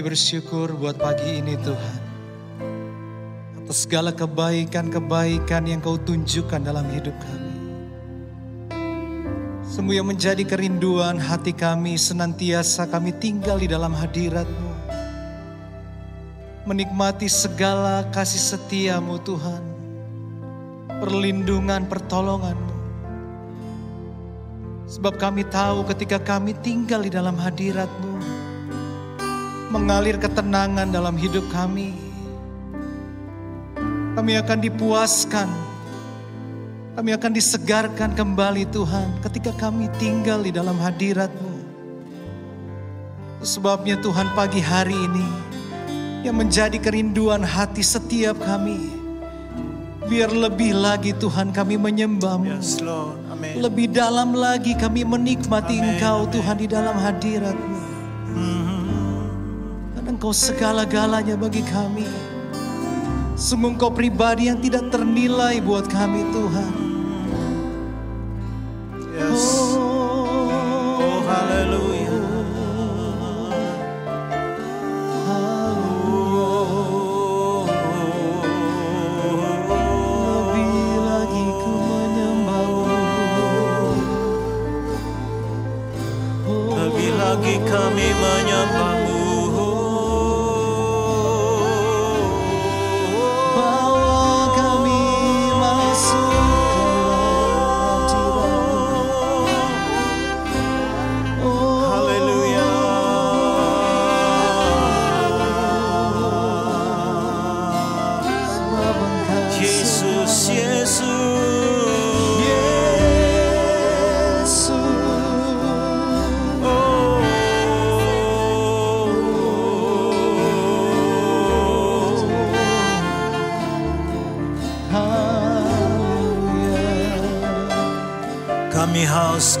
Kami bersyukur buat pagi ini Tuhan. Atas segala kebaikan-kebaikan yang kau tunjukkan dalam hidup kami. Sungguh yang menjadi kerinduan hati kami senantiasa kami tinggal di dalam hadiratmu. Menikmati segala kasih setiamu Tuhan. Perlindungan, pertolonganmu. Sebab kami tahu ketika kami tinggal di dalam hadiratmu, mengalir ketenangan dalam hidup kami. Kami akan dipuaskan, kami akan disegarkan kembali Tuhan ketika kami tinggal di dalam hadiratmu. Sebabnya Tuhan pagi hari ini yang menjadi kerinduan hati setiap kami. Biar lebih lagi Tuhan kami menyembahmu. Yes, Lord. Lebih dalam lagi kami menikmati Amin, Engkau. Tuhan di dalam hadiratmu. Engkau segala-galanya bagi kami. Sungguh Engkau pribadi yang tidak ternilai buat kami Tuhan.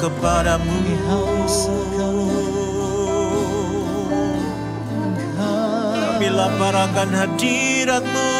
Kepadamu. Kami haus sekali Kami lapar akan hadiratmu.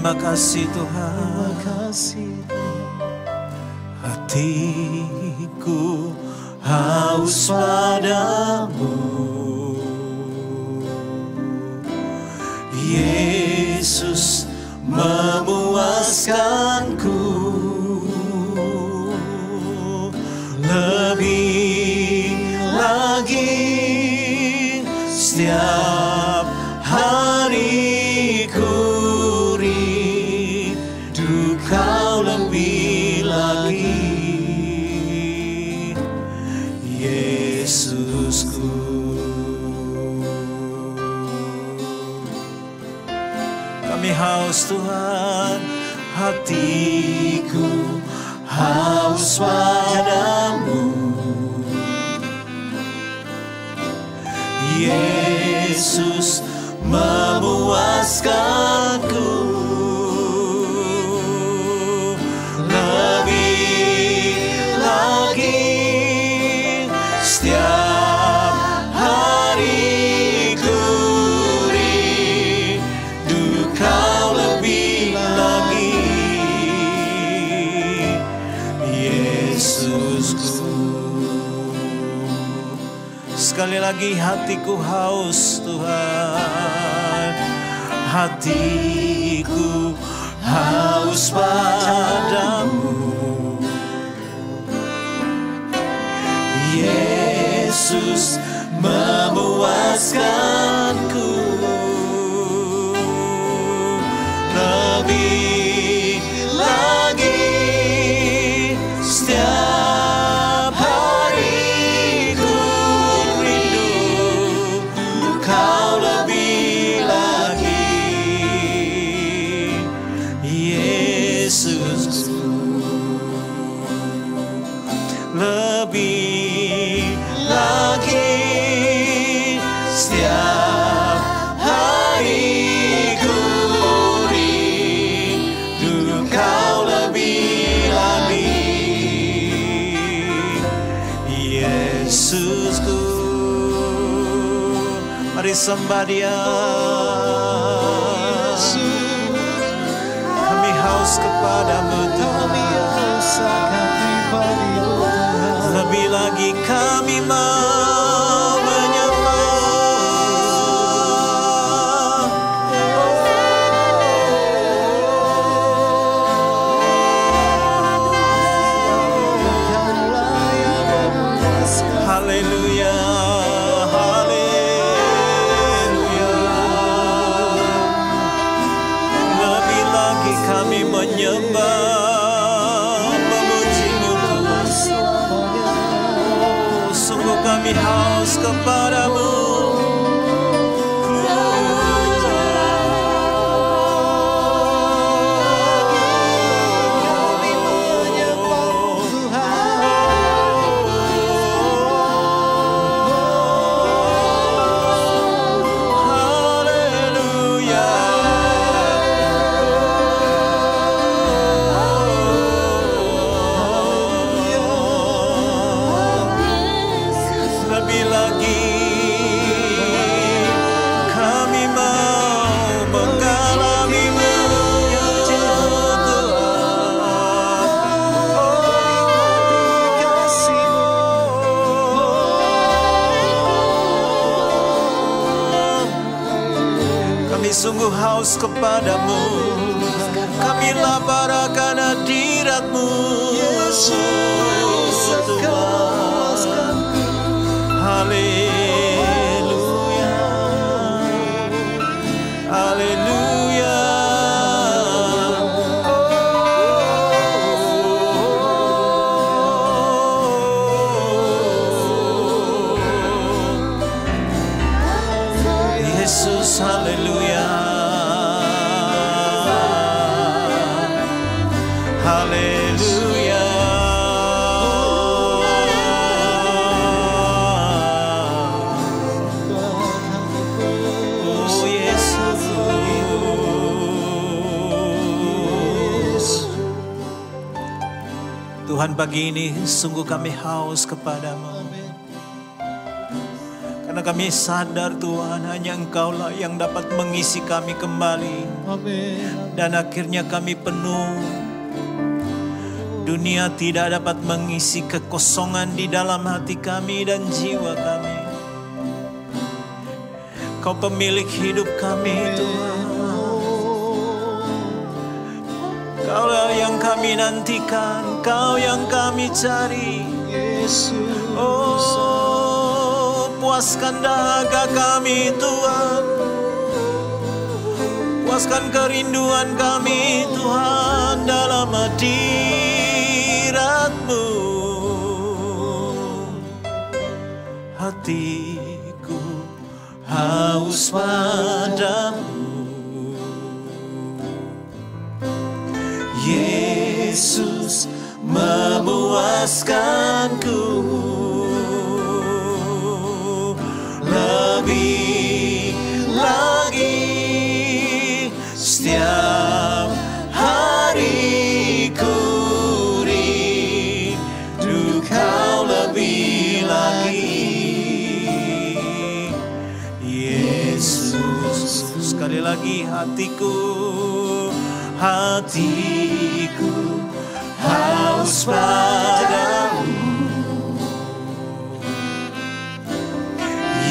Terima kasih Tuhan. Terima kasih Hatiku haus padamu. Yesus memuaskanku. Lebih lagi setiap Hatiku. Haus lagi hatiku haus Tuhan. Hatiku haus padamu. Yesus memuaskanku Sembah dia Kami haus kepadamu Tuhan. Lebih lagi kami mau Yesus haleluya. Haleluya. Oh Yesus. Tuhan pagi ini sungguh kami haus kepadamu Karena kami sadar Tuhan hanya Engkaulah yang dapat mengisi kami kembali. Amin. Dan akhirnya kami penuh. Dunia tidak dapat mengisi kekosongan di dalam hati kami dan jiwa kami. Kau pemilik hidup kami Tuhan. Kaulah yang kami nantikan Kau yang kami cari. Yesus. Oh, puaskan dahaga kami Tuhan. Puaskan kerinduan kami Tuhan dalam hadiratmu. Hatiku haus padamu. Yesus memuaskanku lagi hatiku hatiku haus padamu.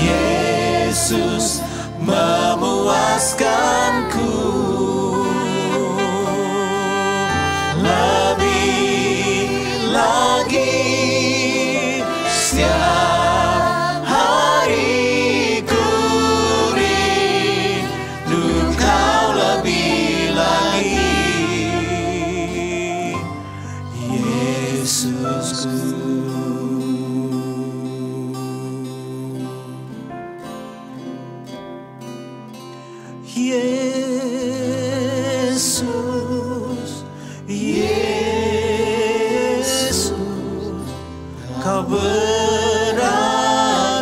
Yesus memuaskanku Yesus Kau ber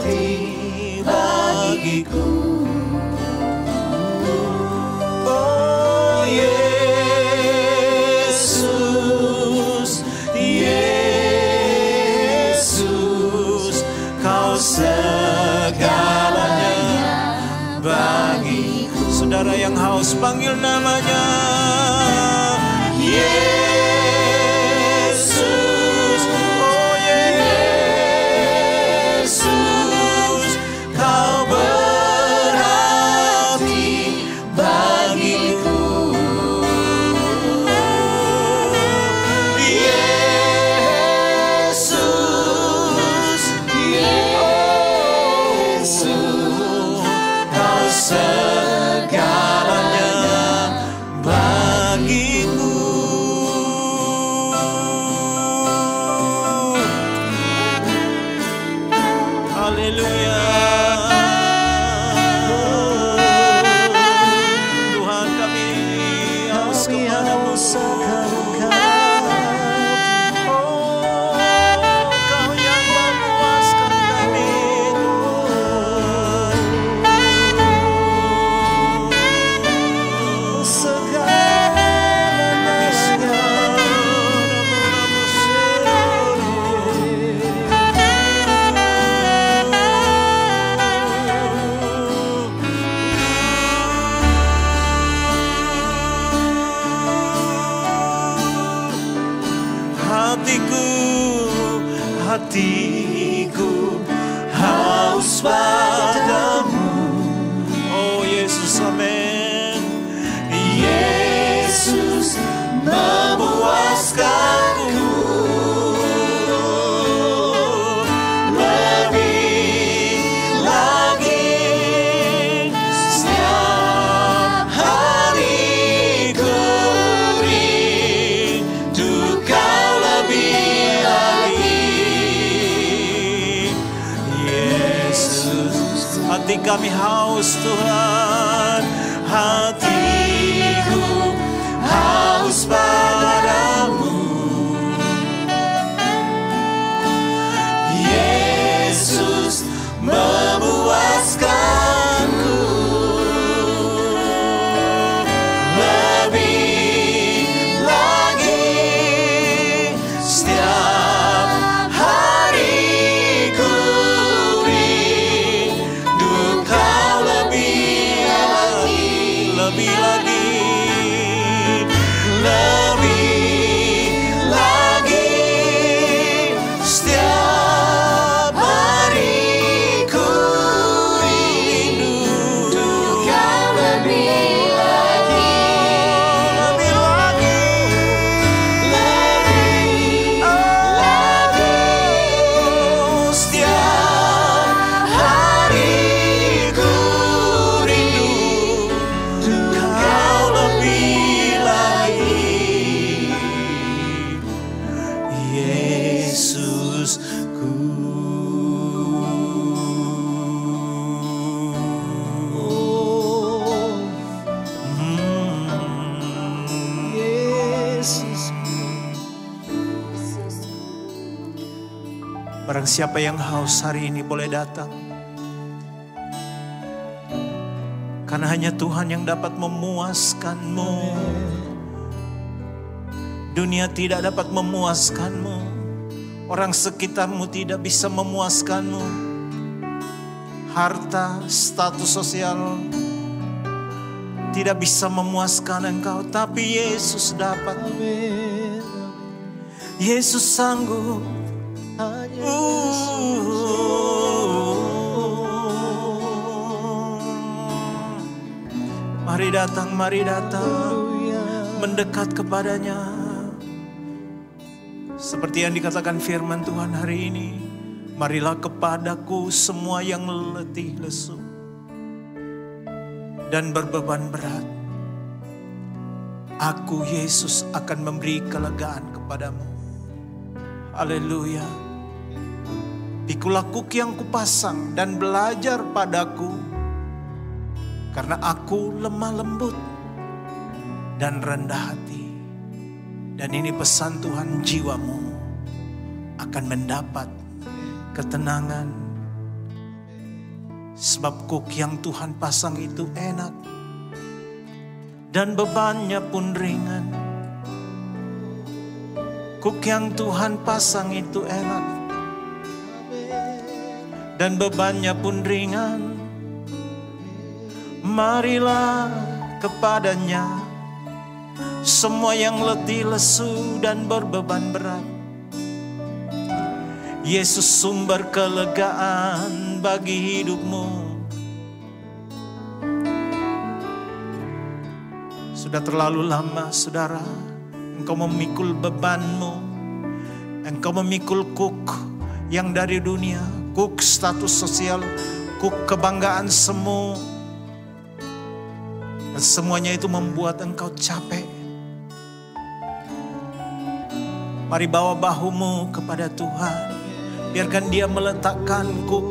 berarti bagiku. Oh Yesus Yesus Kau segalanya bagiku. Saudara yang haus panggil namanya Kau Hatiku, hatiku haus padamu haus Tuhan Barang siapa yang haus hari ini boleh datang. Karena hanya Tuhan yang dapat memuaskanmu. Dunia tidak dapat memuaskanmu. Orang sekitarmu tidak bisa memuaskanmu. Harta, status sosial tidak bisa memuaskan engkau. Tapi Yesus dapat. Yesus sanggup. Mari datang, mari datang, mendekat kepadanya. Seperti yang dikatakan firman Tuhan hari ini, marilah kepadaku semua yang letih lesu dan berbeban berat. Aku Yesus akan memberi kelegaan kepadamu. Haleluya. Pikulah kuki yang kupasang dan belajar padaku. Karena aku lemah lembut dan rendah hati. Dan ini pesan Tuhan jiwamu akan mendapat ketenangan. Sebab kuk yang Tuhan pasang itu enak. Dan bebannya pun ringan. Kuk yang Tuhan pasang itu enak. Dan bebannya pun ringan. Marilah kepadanya semua yang letih lesu dan berbeban berat. Yesus sumber kelegaan bagi hidupmu. Sudah terlalu lama saudara, engkau memikul bebanmu. Engkau memikul kuk yang dari dunia, kuk status sosial, kuk kebanggaan semu. Dan semuanya itu membuat engkau capek. Mari bawa bahumu kepada Tuhan. Biarkan dia meletakkan kuk,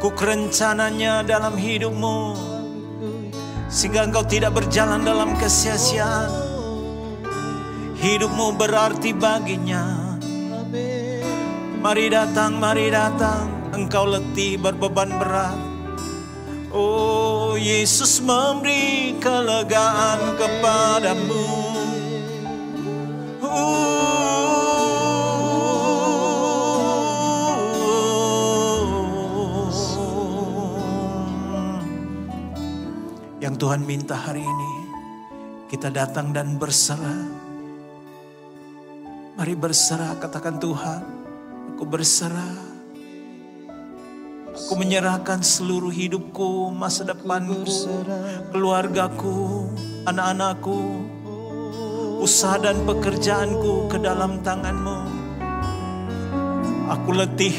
kuk rencananya dalam hidupmu. Sehingga engkau tidak berjalan dalam kesia-siaan. Hidupmu berarti baginya. Mari datang, mari datang. Engkau letih berbeban berat. Oh, Yesus memberi kelegaan kepadamu. Yang Tuhan minta hari ini, kita datang dan berserah. Mari berserah, katakan Tuhan, aku berserah. Aku menyerahkan seluruh hidupku, masa depanku, keluargaku, anak-anakku, usaha dan pekerjaanku ke dalam tanganmu. Aku letih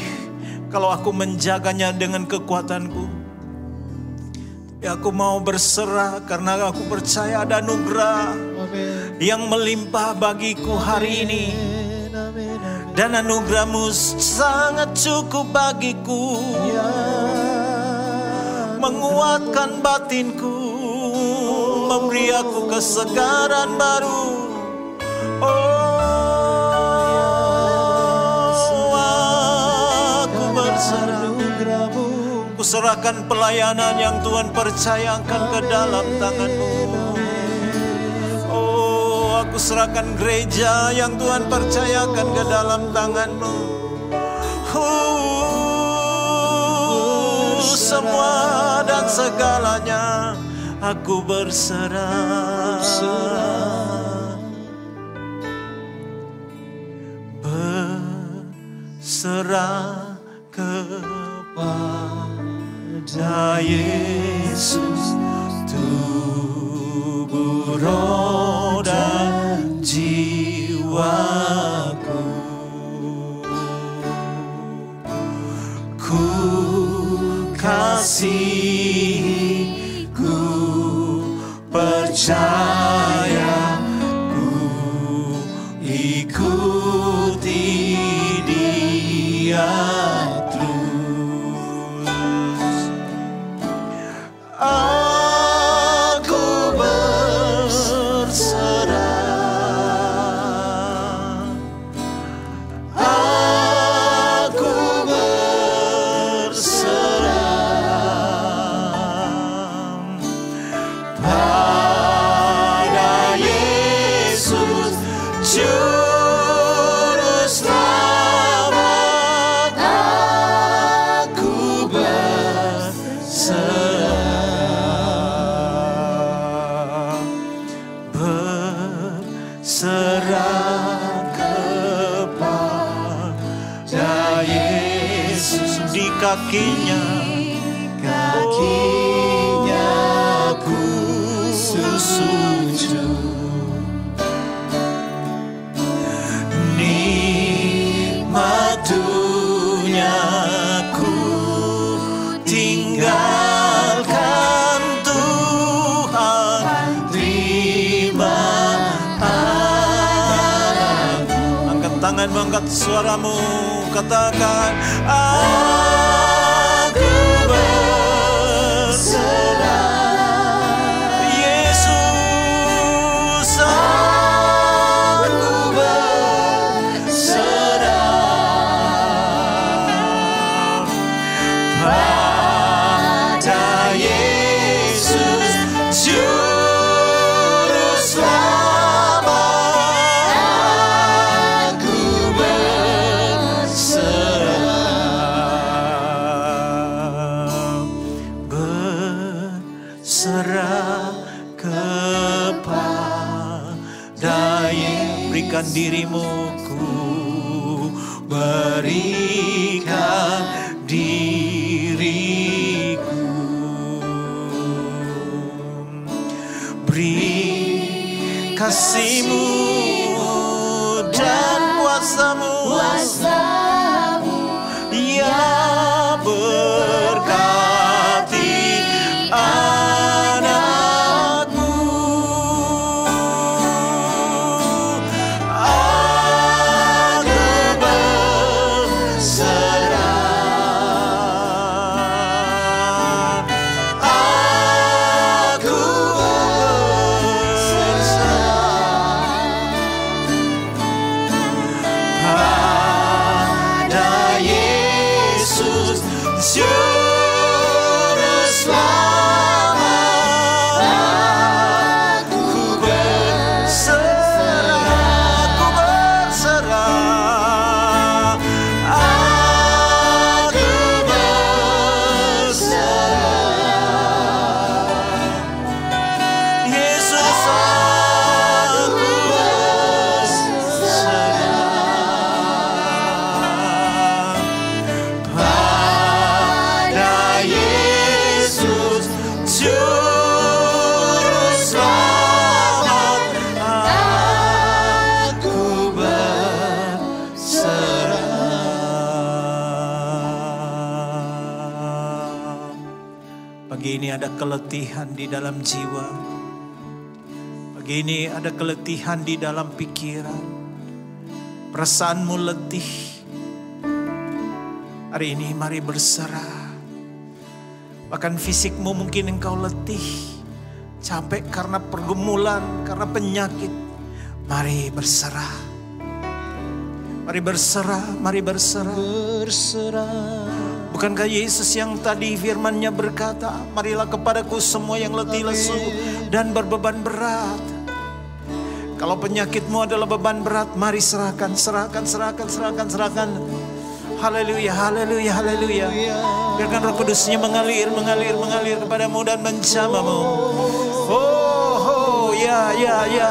kalau aku menjaganya dengan kekuatanku. Ya aku mau berserah karena aku percaya ada anugerah yang melimpah bagiku hari ini. Dan anugerahmu sangat cukup bagiku. Menguatkan batinku, memberi aku kesegaran baru. Oh, aku berserah. Kuserahkan pelayanan yang Tuhan percayakan ke dalam tanganmu. Oh, aku serahkan gereja yang Tuhan percayakan ke dalam tanganmu. Oh, semua dan segalanya aku berserah. Berserah kepada kakinya. Kakinya ku sujud Nikmat dunyaku tinggalkan Tuhan. Terima angkat tanganmu angkat suaramu. Katakan aku dirimu ku berikan diriku. Beri kasihmu dan kuasamu. Kuasamu dalam jiwa Pagi ini ada keletihan di dalam pikiran Perasaanmu letih Hari ini mari berserah. Bahkan fisikmu mungkin engkau letih. Capek karena pergumulan, karena penyakit. Mari berserah. Mari berserah, mari berserah. Berserah. Bukankah Yesus yang tadi firmannya berkata, Marilah kepadaku semua yang letih lesu dan berbeban berat. Kalau penyakitmu adalah beban berat, mari serahkan, serahkan, serahkan, serahkan, serahkan. Haleluya, haleluya, haleluya. Biarkan roh kudusnya mengalir, mengalir, mengalir kepadamu dan menjamamu. Oh, oh, ya, ya, ya.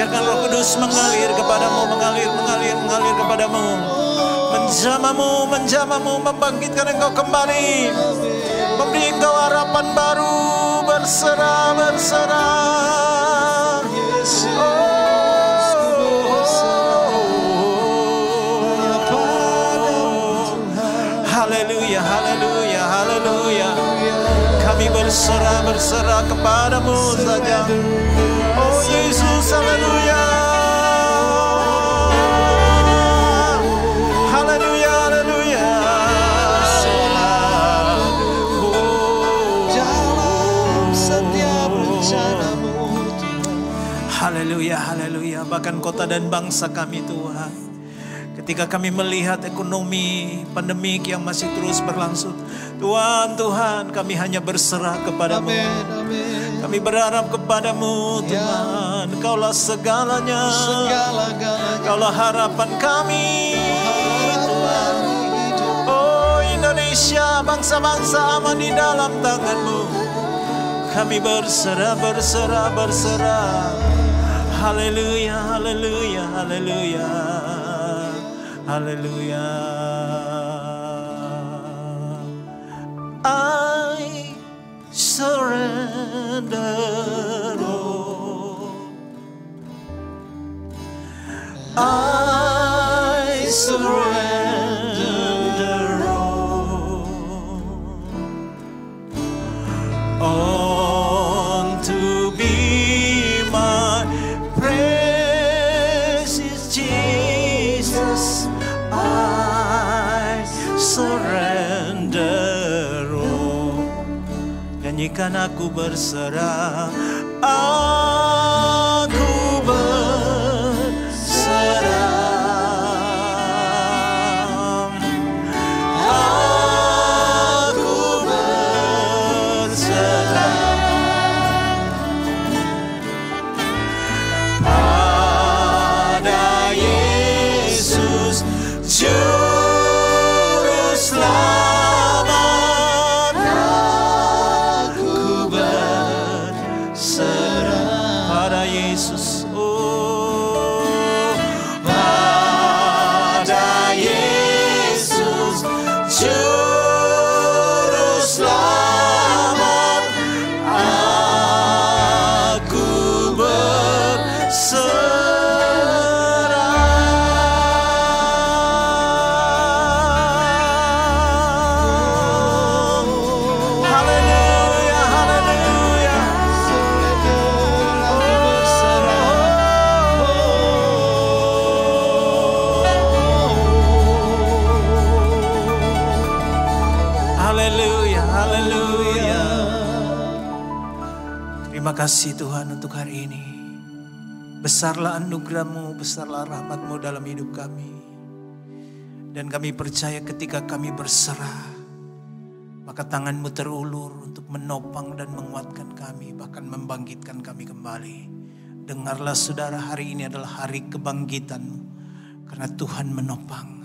Biarkan roh kudus mengalir kepadamu, mengalir, mengalir, mengalir kepadamu. Menjamamu, menjamamu, membangkitkan engkau kembali. Memberi engkau harapan baru, berserah, berserah. Kami berserah, berserah kepadamu saja. Oh Yesus. Haleluya, Bahkan kota dan bangsa kami Tuhan. Ketika kami melihat ekonomi pandemik yang masih terus berlangsung. Tuhan, Tuhan kami hanya berserah kepadamu. Amin, amin. Kami berharap kepadamu Tuhan. Kaulah segalanya. Segala-galanya Kaulah harapan kami. hidup Oh Indonesia, bangsa-bangsa aman di dalam tanganmu. Kami berserah, berserah, berserah. Haleluya, haleluya, haleluya. Haleluya. I surrender all. I Nyanyikan aku berserah, aku kasih Tuhan untuk hari ini. Besarlah anugerahmu, besarlah rahmatmu dalam hidup kami. Dan kami percaya ketika kami berserah, maka tanganmu terulur untuk menopang dan menguatkan kami, bahkan membangkitkan kami kembali. Dengarlah saudara hari ini adalah hari kebangkitanmu. Karena Tuhan menopang.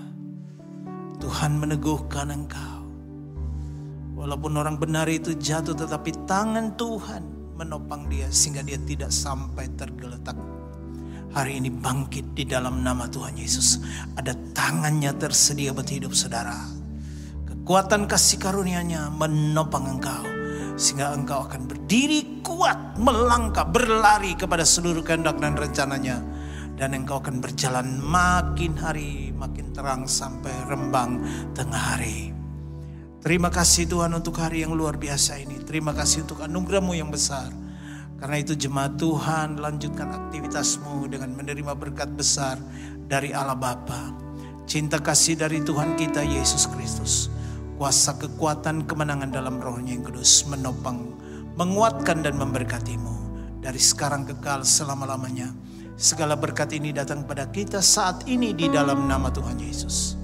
Tuhan meneguhkan engkau. Walaupun orang benar itu jatuh tetapi tangan Tuhan menopang dia sehingga dia tidak sampai tergeletak hari ini bangkit di dalam nama Tuhan Yesus. Ada tangannya tersedia buat hidup saudara. Kekuatan kasih karunia-Nya menopang engkau. Sehingga engkau akan berdiri kuat, melangkah, berlari kepada seluruh kehendak dan rencananya. Dan engkau akan berjalan makin hari, makin terang sampai rembang tengah hari. Terima kasih Tuhan untuk hari yang luar biasa ini. Terima kasih untuk anugerahmu yang besar. Karena itu jemaat Tuhan lanjutkan aktivitasmu dengan menerima berkat besar dari Allah Bapa. Cinta kasih dari Tuhan kita Yesus Kristus. Kuasa kekuatan kemenangan dalam rohnya yang kudus menopang, menguatkan dan memberkatimu. Dari sekarang kekal selama-lamanya. Segala berkat ini datang pada kita saat ini di dalam nama Tuhan Yesus.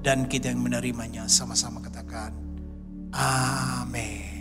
Dan kita yang menerimanya sama-sama katakan. Amin.